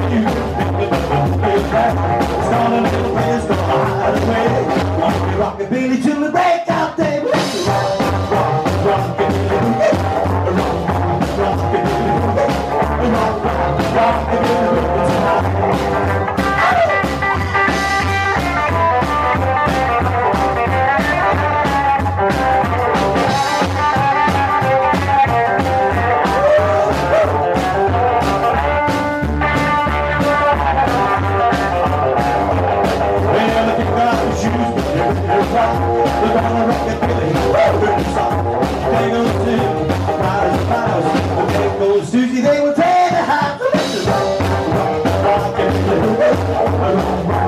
have you. Susie, they will tell you how to make the rock, rock, rock, and